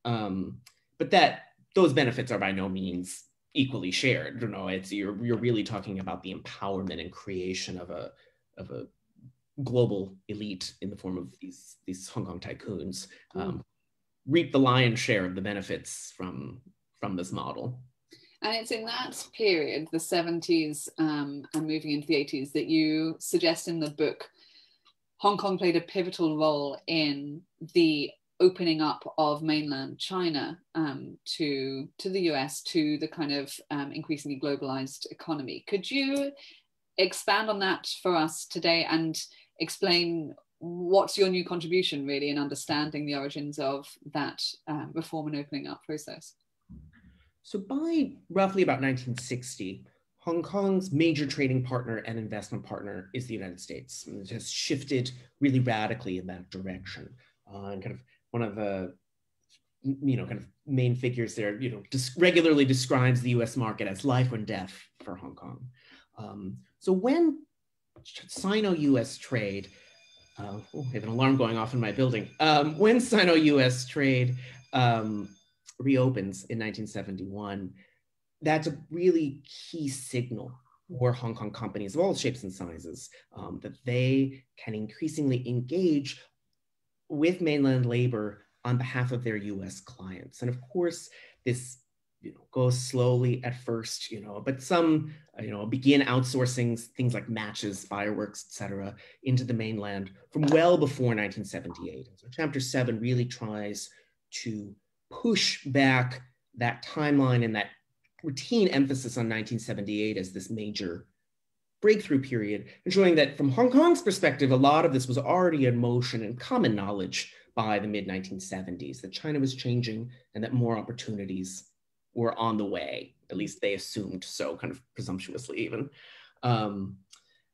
[SPEAKER 3] Um, but that those benefits are by no means equally shared. You know, it's you're you're really talking about the empowerment and creation of a of a global elite in the form of these these Hong Kong tycoons. Hmm. Um, reap the lion's share of the benefits from from this model.
[SPEAKER 2] And it's in that period, the 70s um, and moving into the 80s, that you suggest in the book Hong Kong played a pivotal role in the opening up of mainland China um, to to the US to the kind of um, increasingly globalized economy. Could you expand on that for us today and explain what's your new contribution really in understanding the origins of that um, reform and opening up process?
[SPEAKER 3] So by roughly about 1960, Hong Kong's major trading partner and investment partner is the United States. It has shifted really radically in that direction. Uh, and kind of one of the you know kind of main figures there you know regularly describes the U.S. market as life and death for Hong Kong. Um, so when Sino-U.S. trade, uh, oh, I have an alarm going off in my building. Um, when Sino-U.S. trade um, reopens in 1971, that's a really key signal for Hong Kong companies of all shapes and sizes um, that they can increasingly engage with mainland labor on behalf of their US clients. And of course, this you know, goes slowly at first, you know, but some, you know, begin outsourcing things like matches, fireworks, etc., into the mainland from well before 1978. So chapter seven really tries to push back that timeline and that routine emphasis on 1978 as this major breakthrough period, and showing that from Hong Kong's perspective, a lot of this was already in motion and common knowledge by the mid 1970s, that China was changing and that more opportunities were on the way. At least they assumed so, kind of presumptuously, even. Um,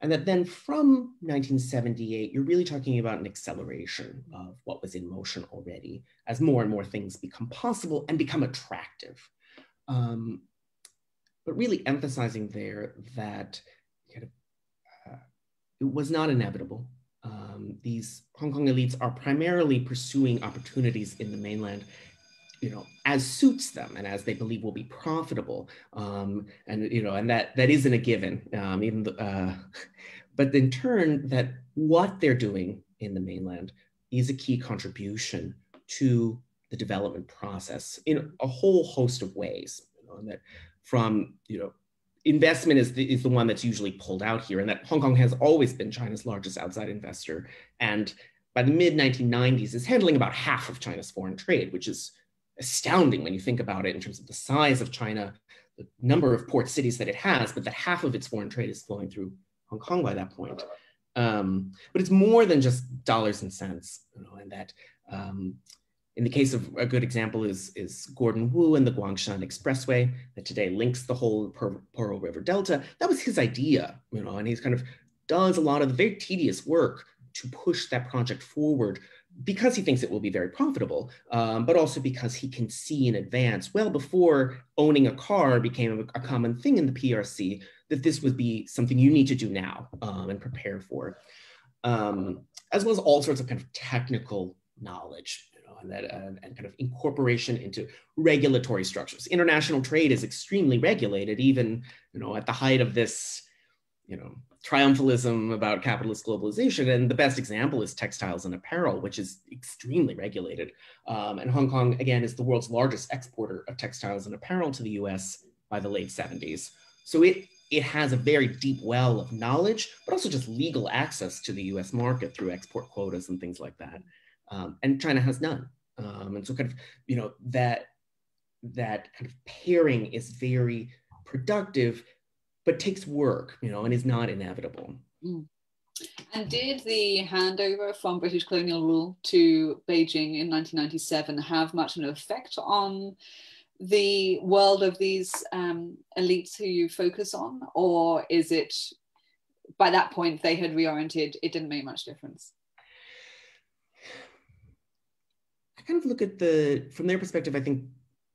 [SPEAKER 3] and that then from 1978, you're really talking about an acceleration of what was in motion already as more and more things become possible and become attractive. Um, but really emphasizing there that kind of, uh, it was not inevitable. Um, these Hong Kong elites are primarily pursuing opportunities in the mainland you know as suits them and as they believe will be profitable um, and you know and that that isn't a given um, even the, uh, but in turn that what they're doing in the mainland is a key contribution to the development process in a whole host of ways you know, and that from you know investment is the, is the one that's usually pulled out here and that hong kong has always been china's largest outside investor and by the mid 1990s is handling about half of china's foreign trade which is astounding when you think about it in terms of the size of china the number of port cities that it has but that half of its foreign trade is flowing through hong kong by that point um, but it's more than just dollars and cents you know, and that um, in the case of a good example is, is Gordon Wu and the Guangshen Expressway that today links the whole Pearl River Delta. That was his idea, you know, and he's kind of does a lot of the very tedious work to push that project forward because he thinks it will be very profitable, um, but also because he can see in advance, well before owning a car became a, a, common thing in the PRC, that this would be something you need to do now um, and prepare for, um, as well as all sorts of kind of technical knowledge and that uh, and kind of incorporation into regulatory structures. International trade is extremely regulated, even you know at the height of this, you know, triumphalism about capitalist globalization. And the best example is textiles and apparel, which is extremely regulated. Um, and Hong Kong again is the world's largest exporter of textiles and apparel to the U.S. by the late 70s. So it it has a very deep well of knowledge, but also just legal access to the US market through export quotas and things like that um, and China has none. Um, and so kind of, you know, that, that kind of pairing is very productive, but takes work, you know, and is not inevitable. Mm.
[SPEAKER 2] And did the handover from British colonial rule to Beijing in 1997 have much of an effect on the world of these um, elites who you focus on? Or is it by that point they had reoriented, it didn't make much difference?
[SPEAKER 3] I kind of look at the from their perspective. I think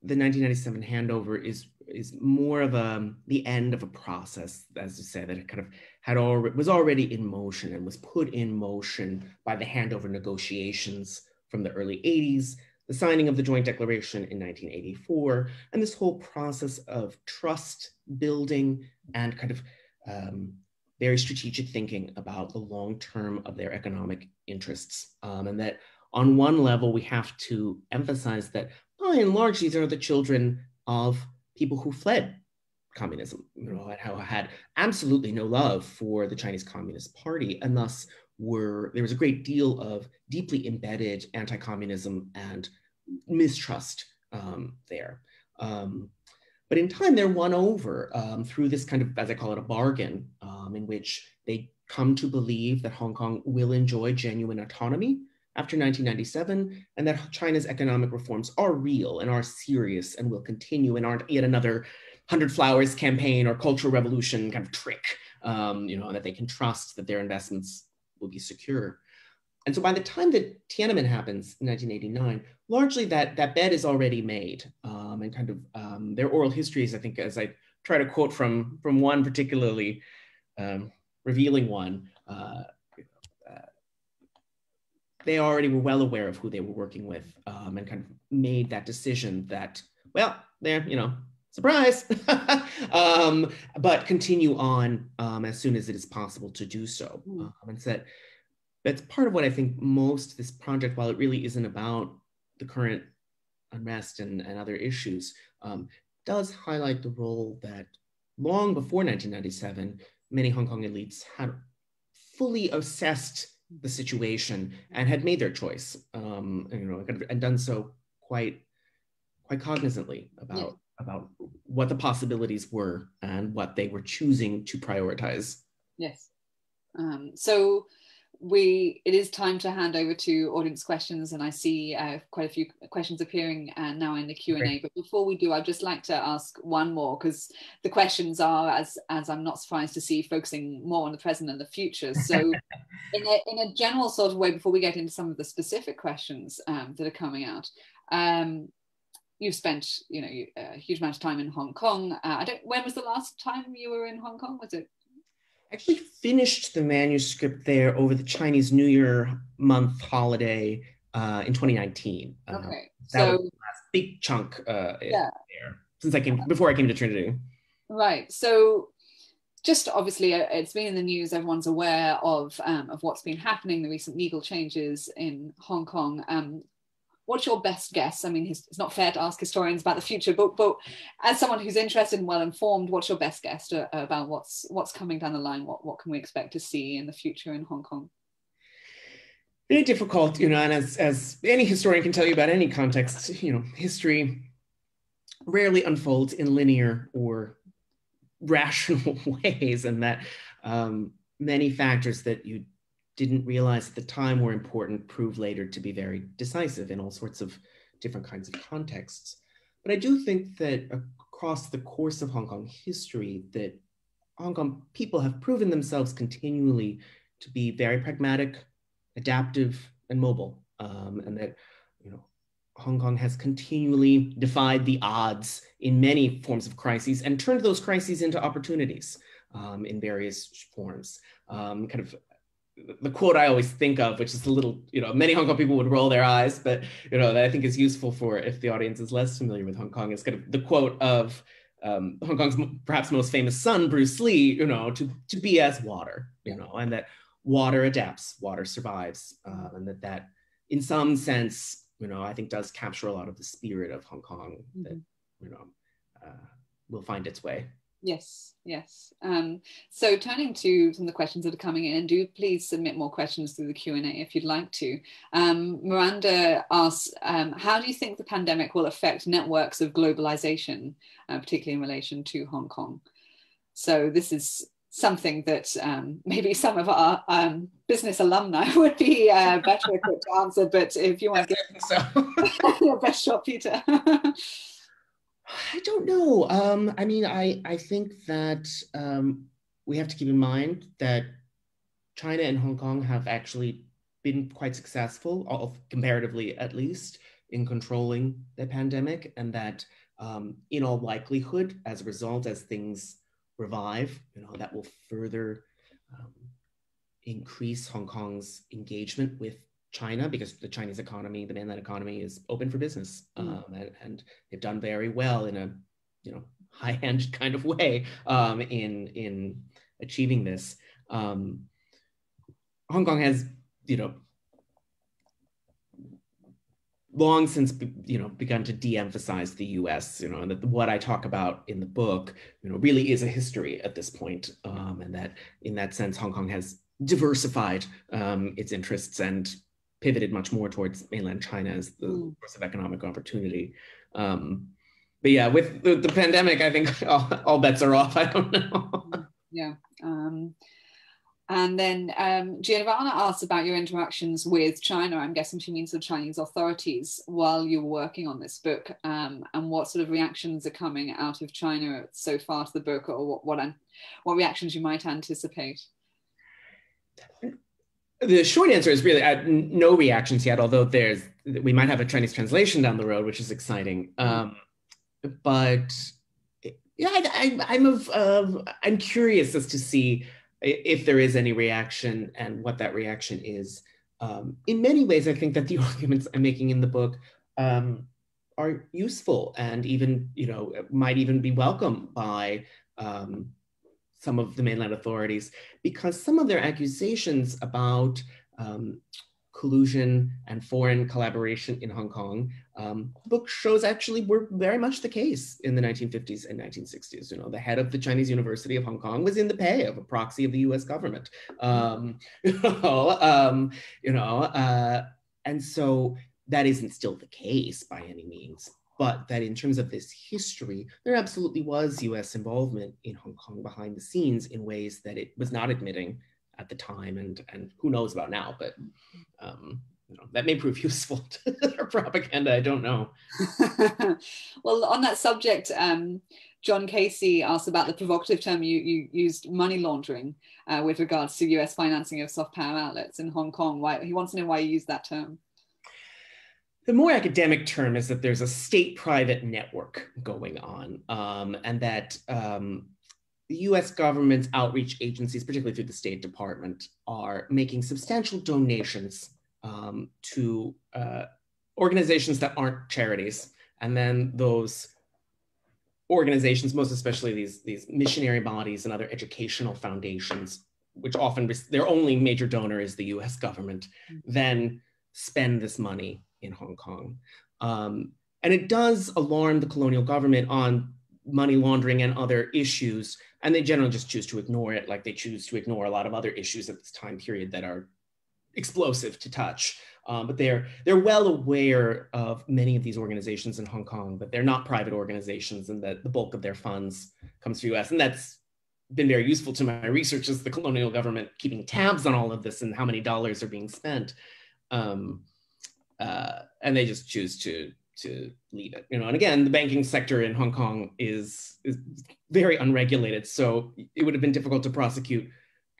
[SPEAKER 3] the 1997 handover is is more of a the end of a process, as you say, that it kind of had already was already in motion and was put in motion by the handover negotiations from the early 80s, the signing of the Joint Declaration in 1984, and this whole process of trust building and kind of um, very strategic thinking about the long term of their economic interests, um, and that on one level, we have to emphasize that by and large, these are the children of people who fled communism, you know, and how had absolutely no love for the Chinese Communist Party, and thus were there was a great deal of deeply embedded anti-communism and mistrust um, there. Um, but in time, they're won over um, through this kind of, as I call it, a bargain um, in which they come to believe that Hong Kong will enjoy genuine autonomy after 1997 and that China's economic reforms are real and are serious and will continue and aren't yet another 100 Flowers campaign or Cultural Revolution kind of trick, um, you know, that they can trust that their investments will be secure. And so by the time that Tiananmen happens in 1989, largely that, that bed is already made um, and kind of um, their oral histories, I think, as I try to quote from, from one particularly um, revealing one, uh, they already were well aware of who they were working with um, and kind of made that decision that, well, they're, you know, surprise, um, but continue on um, as soon as it is possible to do so. Hmm. Um, and so that, that's part of what I think most this project, while it really isn't about the current unrest and, and other issues, um, does highlight the role that long before 1997, many Hong Kong elites had fully assessed the situation and had made their choice, um, and, you know, and done so quite quite cognizantly about yeah about what the possibilities were and what they were choosing to prioritize.
[SPEAKER 2] Yes. Um, so we it is time to hand over to audience questions and i see uh, quite a few questions appearing uh, now in the q&a but before we do i'd just like to ask one more because the questions are as as i'm not surprised to see focusing more on the present and the future so in a in a general sort of way before we get into some of the specific questions um, that are coming out um, you've spent you know a huge amount of time in Hong Kong. Uh, I don't. When was the last time you were in Hong Kong? Was it?
[SPEAKER 3] Actually, finished the manuscript there over the Chinese New Year month holiday uh, in 2019.
[SPEAKER 2] Uh, okay,
[SPEAKER 3] that so was the last big chunk uh, yeah. there since I came before I came to Trinity.
[SPEAKER 2] Right. So just obviously uh, it's been in the news everyone's aware of um, of what's been happening the recent legal changes in hong kong um, what's your best guess? I mean, it's not fair to ask historians about the future, but but as someone who's interested and well informed, what's your best guess to, uh, about what's what's coming down the line? What what can we expect to see in the future in Hong Kong?
[SPEAKER 3] Very difficult, you know, and as as any historian can tell you about any context, you know, history rarely unfolds in linear or rational ways, and that um, many factors that you didn't realize at the time were important prove later to be very decisive in all sorts of different kinds of contexts. But I do think that across the course of Hong Kong history, that Hong Kong people have proven themselves continually to be very pragmatic, adaptive, and mobile, um, and that you know Hong Kong has continually defied the odds in many forms of crises and turned those crises into opportunities um, in various forms. Um, kind of the quote I always think of, which is a little, you know, many Hong Kong people would roll their eyes, but you know, that I think is useful for if the audience is less familiar with Hong Kong, is kind of the quote of um, Hong Kong's perhaps most famous son, Bruce Lee, you know, to to be as water, you know, and that water adapts, water survives, uh, and that that in some sense, you know, I think does capture a lot of the spirit of Hong Kong that mm-hmm. you know uh, will find its way.
[SPEAKER 2] Yes, yes. Um, so turning to some of the questions that are coming in, and do please submit more questions through the Q&A if you'd like to. Um, Miranda asks, um, how do you think the pandemic will affect networks of globalization, uh, particularly in relation to Hong Kong? So this is something that um, maybe some of our um, business alumni would be uh, better equipped to answer, but if you want to give so. your best shot, Peter.
[SPEAKER 3] I don't know. Um, I mean, I, I think that um, we have to keep in mind that China and Hong Kong have actually been quite successful, comparatively at least, in controlling the pandemic, and that um, in all likelihood, as a result, as things revive, you know, that will further um, increase Hong Kong's engagement with China because the Chinese economy, the mainland economy, is open for business, mm. um, and, and, they've done very well in a you know high-end kind of way um, in in achieving this. Um, Hong Kong has you know long since you know begun to de-emphasize the U.S. You know, and that what I talk about in the book, you know, really is a history at this point, um, and that in that sense, Hong Kong has diversified um, its interests and pivoted much more towards mainland China as the mm. source of economic opportunity. Um, but yeah, with the, the pandemic, I think all, all, bets are off. I don't know.
[SPEAKER 2] yeah. Um, and then um, Giovanna asked about your interactions with China. I'm guessing she means the Chinese authorities while you were working on this book, um, and what sort of reactions are coming out of China so far to the book, or what what, what reactions you might anticipate.
[SPEAKER 3] The short answer is really uh, no reactions yet. Although there's we might have a Chinese translation down the road, which is exciting. Um, but yeah, I, am of uh, I'm curious as to see if there is any reaction and what that reaction is. Um, in many ways, I think that the arguments I'm making in the book um, are useful and even, you know, might even be welcome by um, some of the mainland authorities because some of their accusations about um, collusion and foreign collaboration in Hong Kong. Um, book shows actually were very much the case in the 1950s and 1960s. You know, the head of the Chinese University of Hong Kong was in the pay of a proxy of the U.S. government. Um, you know, um, you know, uh, and so that isn't still the case by any means. But that in terms of this history, there absolutely was US involvement in Hong Kong behind the scenes in ways that it was not admitting at the time and and who knows about now but um, you know, that may prove useful to their propaganda i don't know.
[SPEAKER 2] Well on that subject um, john casey asked about the provocative term you, you used money laundering uh, with regards to us financing of soft power outlets in hong kong. Why he wants to know why you used that term
[SPEAKER 3] the more academic term is that there's a state private network going on um, and that um, the US government's outreach agencies, particularly through the State Department, are making substantial donations um, to uh, organizations that aren't charities. And then those organizations, most especially these, these missionary bodies and other educational foundations, which often their only major donor is the US government, mm-hmm. then spend this money in Hong Kong. Um, and it does alarm the colonial government on money laundering and other issues and they generally just choose to ignore it like they choose to ignore a lot of other issues at this time period that are explosive to touch. Um, but they're they're well aware of many of these organizations in hong kong but they're not private organizations and that the bulk of their funds comes to us and that's been very useful to my research as the colonial government keeping tabs on all of this and how many dollars are being spent. Um, uh, and they just choose to to leave it. You know, and again, the banking sector in Hong Kong is is very unregulated, so it would have been difficult to prosecute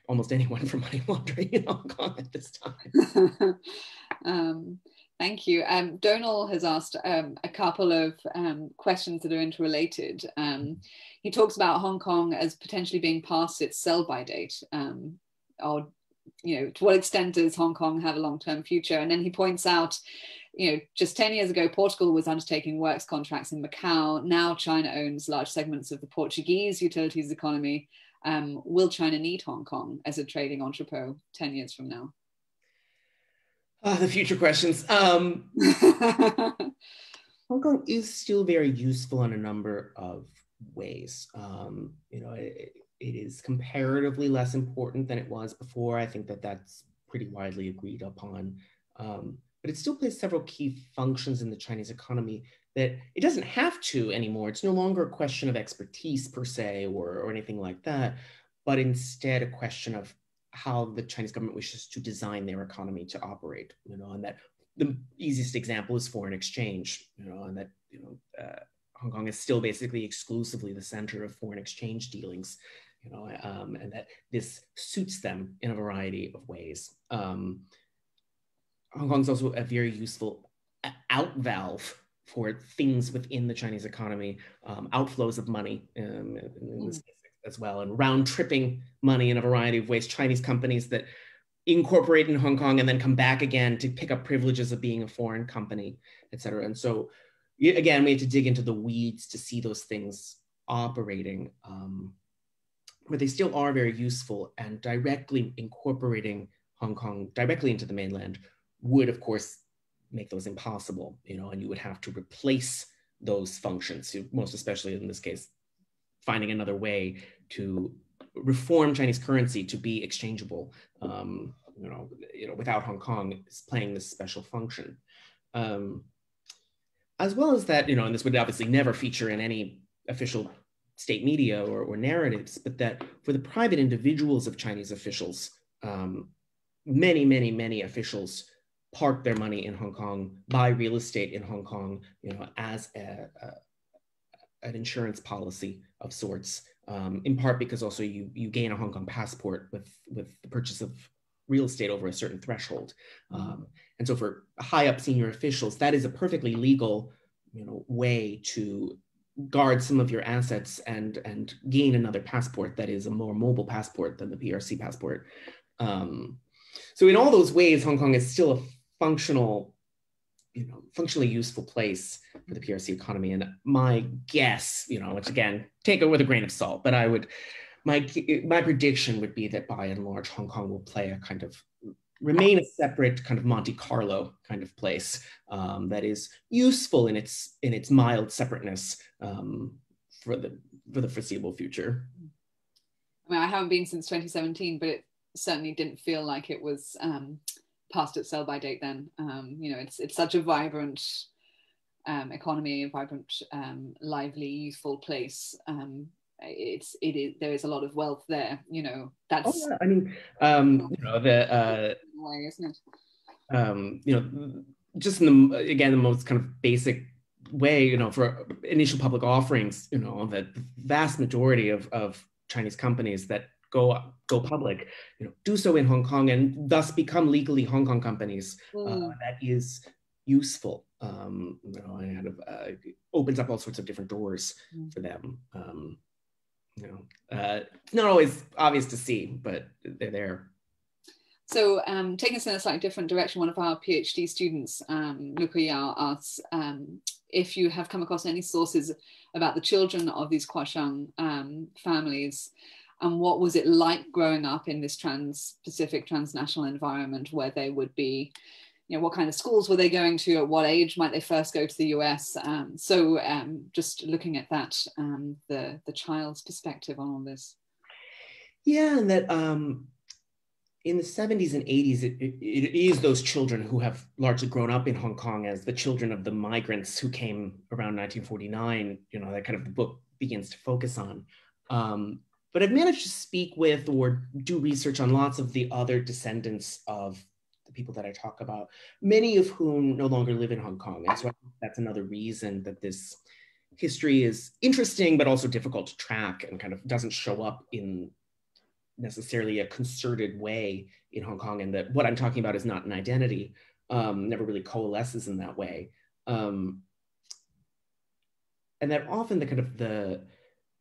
[SPEAKER 3] almost anyone for money laundering in Hong Kong at this time.
[SPEAKER 2] um, thank you. Um, Donal has asked um, a couple of um, questions that are interrelated. Um, he talks about Hong Kong as potentially being past its sell-by date, um, or you know, to what extent does Hong Kong have a long-term future? And then he points out you know, just 10 years ago, Portugal was undertaking works contracts in Macau. Now China owns large segments of the Portuguese utilities economy. Um, will China need Hong Kong as a trading entrepot 10 years from now?
[SPEAKER 3] Uh, the future questions. Um, Hong Kong is still very useful in a number of ways. Um, you know, it, it is comparatively less important than it was before. I think that that's pretty widely agreed upon. Um, but it still plays several key functions in the Chinese economy that it doesn't have to anymore. It's no longer a question of expertise per se or, or anything like that, but instead a question of how the Chinese government wishes to design their economy to operate, you know, and that the easiest example is foreign exchange, you know, and that, you know, uh, Hong Kong is still basically exclusively the center of foreign exchange dealings, you know, um, and that this suits them in a variety of ways. Um, Hong Kong is also a very useful out valve for things within the Chinese economy, um, outflows of money um, mm. as well, and round tripping money in a variety of ways. Chinese companies that incorporate in Hong Kong and then come back again to pick up privileges of being a foreign company, et cetera. And so, again, we have to dig into the weeds to see those things operating. Um, but they still are very useful and directly incorporating Hong Kong directly into the mainland would, of course, make those impossible, you know, and you would have to replace those functions, most especially in this case, finding another way to reform Chinese currency to be exchangeable, um, you know, you know, without Hong Kong playing this special function. Um, as well as that, you know, and this would obviously never feature in any official state media or, or narratives, but that for the private individuals of Chinese officials, um, many, many, many officials park their money in Hong Kong, buy real estate in Hong Kong, you know, as a, a, an insurance policy of sorts, um, in part because also you, you gain a Hong Kong passport with, with the purchase of real estate over a certain threshold. Um, and so for high up senior officials, that is a perfectly legal you know, way to guard some of your assets and, and gain another passport that is a more mobile passport than the PRC passport. Um, so in all those ways, Hong Kong is still a functional you know, functionally useful place for the PRC economy. And my guess, you know, which again, take it with a grain of salt, but I would, my, my prediction would be that by and large, Hong Kong will play a kind of, remain a separate kind of Monte Carlo kind of place um, that is useful in its, in its mild separateness um, for, the, for the foreseeable future.
[SPEAKER 2] I mean, I haven't been since 2017, but it certainly didn't feel like it was um, past its sell by date then. Um, you know, it's it's such a vibrant um, economy, a vibrant, um, lively, youthful place. Um, it's it is there is a lot of wealth there. You know, that's.
[SPEAKER 3] Oh, yeah. I mean, um, you know the uh,
[SPEAKER 2] way, isn't it?
[SPEAKER 3] Um, you know, just in the again the most kind of basic way, you know, for initial public offerings, you know, the vast majority of of Chinese companies that go go public, you know, do so in Hong Kong and thus become legally Hong Kong companies. Uh, mm. Uh, that is useful. Um, you know, and kind of uh, opens up all sorts of different doors mm. for them. Um, you know, uh, not always obvious to see, but they're there.
[SPEAKER 2] So, um, taking us in a slightly different direction, one of our PhD students, um, Luca Yao, asks um, if you have come across any sources about the children of these Kuashang um, families and what was it like growing up in this trans-Pacific transnational environment where they would be? You know what kind of schools were they going to? At what age might they first go to the US um, so um, just looking at that um, the the child's perspective on all this.
[SPEAKER 3] Yeah and that um, in the 70s and 80s it, it, it is those children who have largely grown up in Hong Kong as the children of the migrants who came around 1949 you know that kind of the book begins to focus on um, but I've managed to speak with or do research on lots of the other descendants of the people that I talk about, many of whom no longer live in Hong Kong. And so that's another reason that this history is interesting, but also difficult to track and kind of doesn't show up in necessarily a concerted way in Hong Kong. And that what I'm talking about is not an identity, um, never really coalesces in that way. Um, and that often the kind of the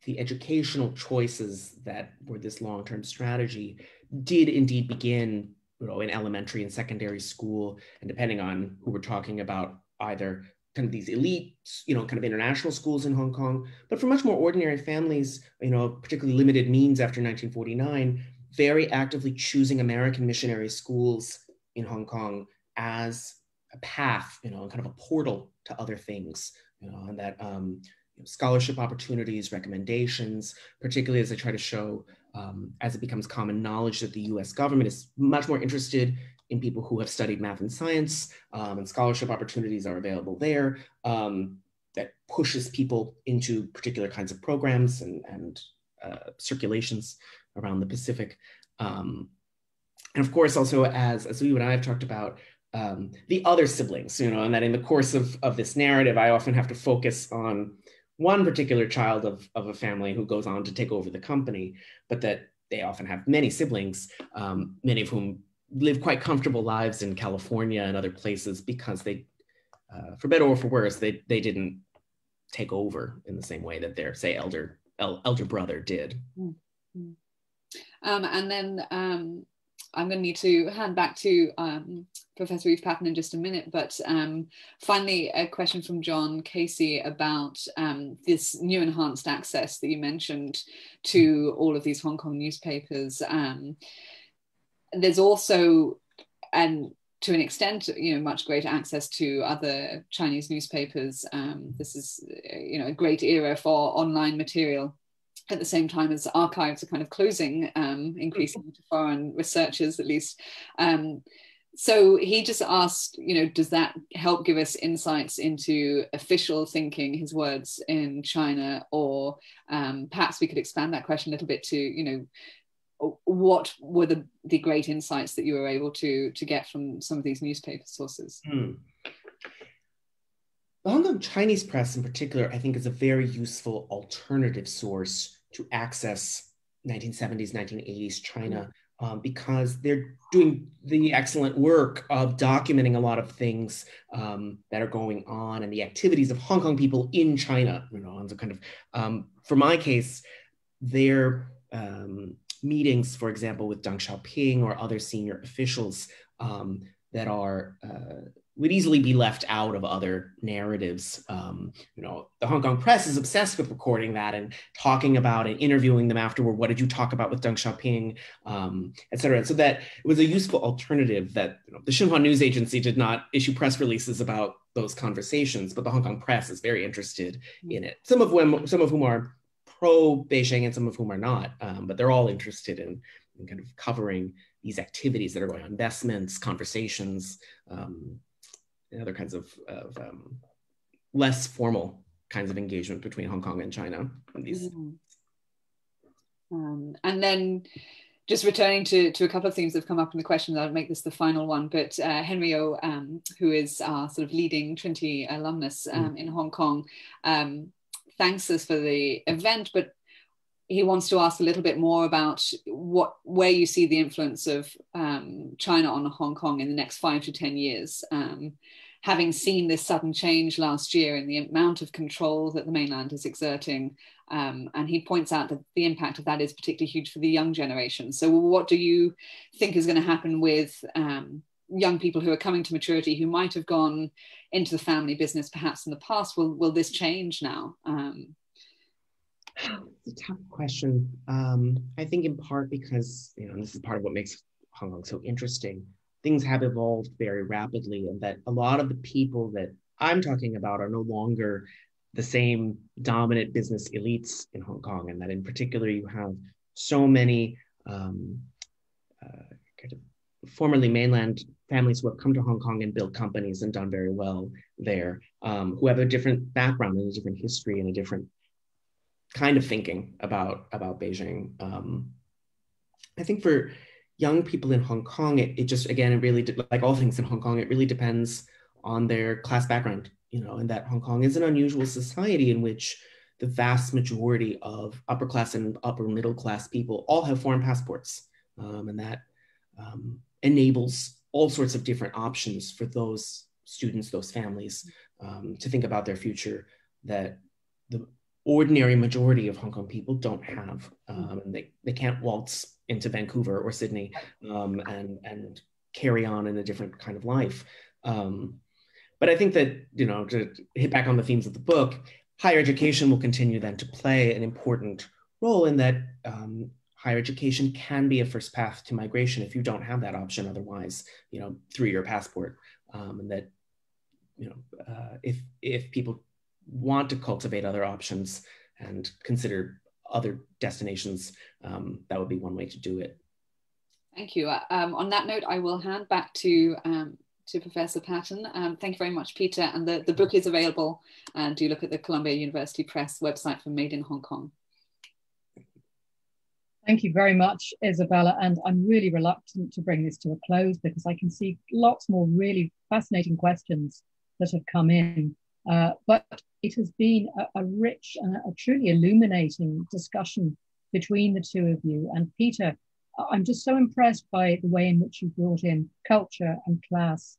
[SPEAKER 3] the educational choices that were this long-term strategy did indeed begin you know, in elementary and secondary school, and depending on who we're talking about, either kind of these elite, you know, kind of international schools in Hong Kong, but for much more ordinary families, you know, particularly limited means after 1949, very actively choosing American missionary schools in Hong Kong as a path, you know, kind of a portal to other things, you know, and that um, scholarship opportunities, recommendations, particularly as I try to show um, as it becomes common knowledge that the US government is much more interested in people who have studied math and science, um, and scholarship opportunities are available there. Um, that pushes people into particular kinds of programs and, and uh, circulations around the Pacific. Um, and of course, also as, as you and I have talked about, um, the other siblings, you know, and that in the course of, of this narrative, I often have to focus on one particular child of, of a family who goes on to take over the company, but that they often have many siblings, um, many of whom live quite comfortable lives in California and other places because they, uh, for better or for worse, they, they didn't take over in the same way that their, say, elder el, elder brother did.
[SPEAKER 2] Mm-hmm. Um, and then um, I'm going to need to hand back to um, Professor Eve Patten in just a minute, but um, finally, a question from John Casey about um, this new enhanced access that you mentioned to all of these Hong Kong newspapers. There's also, and to an extent, you know, much greater access to other Chinese newspapers. Um, this is, you know, a great era for online material at the same time as archives are kind of closing um, increasingly to foreign researchers, at least. Um, so he just asked, you know, does that help give us insights into official thinking, his words in China, or um, perhaps we could expand that question a little bit to, you know, what were the, the great insights that you were able to to get from some of these newspaper sources?
[SPEAKER 3] Mm. The Hong Kong Chinese press, in particular, I think is a very useful alternative source to access 1970s, 1980s China um, because they're doing the excellent work of documenting a lot of things um, that are going on and the activities of Hong Kong people in China. You know, and so kind of, um, for my case, their um, meetings, for example, with Deng Xiaoping or other senior officials um, that are uh, would easily be left out of other narratives. Um, you know, the Hong Kong press is obsessed with recording that and talking about and interviewing them afterward. What did you talk about with Deng Xiaoping, um, et cetera. So that it was a useful alternative that you know, the Xinhua News Agency did not issue press releases about those conversations, but the Hong Kong press is very interested in it. Some of whom, some of whom are pro Beijing and some of whom are not, um, but they're all interested in, in, kind of covering these activities that are going on, investments, conversations, um, and other kinds of, of um, less formal kinds of engagement between Hong Kong and China. These. Mm-hmm.
[SPEAKER 2] Um, and then just returning to, to a couple of themes that have come up in the questions, I'll make this the final one. But uh, Henry O, um, who is our sort of leading Trinity alumnus um, mm. in Hong Kong, um, thanks us for the event, but he wants to ask a little bit more about what where you see the influence of um, China on Hong Kong in the next five to ten years. Um, having seen this sudden change last year in the amount of control that the mainland is exerting, um, and he points out that the impact of that is particularly huge for the young generation. So, what do you think is going to happen with um, young people who are coming to maturity who might have gone into the family business perhaps in the past? Will will this change now? Um,
[SPEAKER 3] it's a tough question. Um, I think in part because, you know, this is part of what makes Hong Kong so interesting. Things have evolved very rapidly, and that a lot of the people that I'm talking about are no longer the same dominant business elites in Hong Kong, and that in particular you have so many um, uh, kind of formerly mainland families who have come to Hong Kong and built companies and done very well there, um, who have a different background and a different history and a different kind of thinking about about Beijing. Um, I think for young people in Hong Kong, it, it just again it really like all things in Hong Kong, it really depends on their class background, you know, and that Hong Kong is an unusual society in which the vast majority of upper class and upper middle class people all have foreign passports, um, and that um, enables all sorts of different options for those students, those families, um, to think about their future that the ordinary majority of Hong Kong people don't have. Um, and they, they can't waltz into Vancouver or Sydney um, and, and carry on in a different kind of life. Um, but I think that, you know, to hit back on the themes of the book, higher education will continue then to play an important role in that um, higher education can be a first path to migration if you don't have that option otherwise, you know, through your passport. Um, and that, you know, uh, if, if people want to cultivate other options and consider other destinations, um, that would be one way to do it.
[SPEAKER 2] Thank you. Uh, um, on that note, I will hand back to um, to Professor Patten. Um, thank you very much, Peter. And the, the book is available. And do look at the Columbia University Press website for Made in Hong Kong.
[SPEAKER 1] Thank you very much, Isabella. And I'm really reluctant to bring this to a close because I can see lots more really fascinating questions that have come in. Uh, but it has been a, a rich and a truly illuminating discussion between the two of you. And Peter, I'm just so impressed by the way in which you brought in culture and class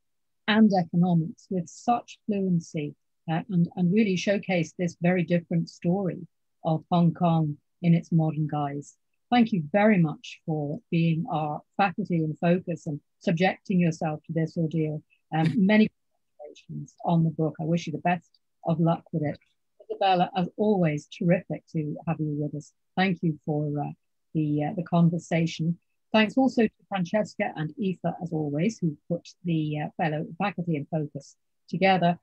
[SPEAKER 1] and economics with such fluency uh, and, and really showcased this very different story of Hong Kong in its modern guise. Thank you very much for being our faculty in focus and subjecting yourself to this ordeal. Um, many congratulations on the book. I wish you the best of luck with it. Isabella, as always, terrific to have you with us. Thank you for uh, the uh, the conversation. Thanks also to Francesca and Aoife, as always, who put the uh, fellow faculty in focus together.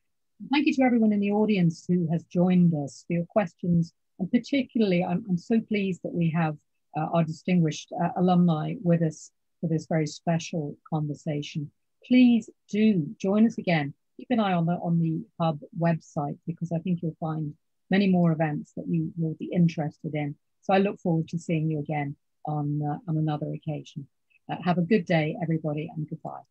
[SPEAKER 1] Thank you to everyone in the audience who has joined us for your questions. And particularly, I'm, I'm so pleased that we have uh, our distinguished uh, alumni with us for this very special conversation. Please do join us again. Keep an eye on the on the Hub website because I think you'll find many more events that you will be interested in. So I look forward to seeing you again on, uh, on another occasion. Uh, have a good day, everybody, and goodbye.